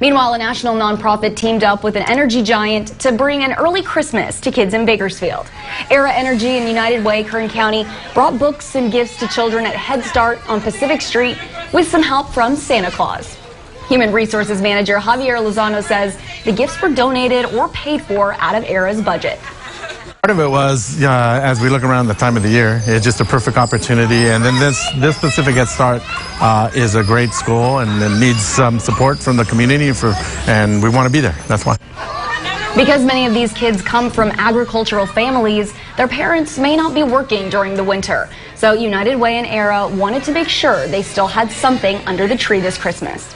Meanwhile, a national nonprofit teamed up with an energy giant to bring an early Christmas to kids in Bakersfield. Aera Energy and United Way, Kern County, brought books and gifts to children at Head Start on Pacific Street with some help from Santa Claus. Human Resources Manager Javier Lozano says the gifts were donated or paid for out of Aera's budget. Part of it was, uh, as we look around the time of the year, it's just a perfect opportunity. And then this, this specific Head Start uh, is a great school and it needs some support from the community, for, and we want to be there. That's why. Because many of these kids come from agricultural families, their parents may not be working during the winter. So United Way and Aera wanted to make sure they still had something under the tree this Christmas.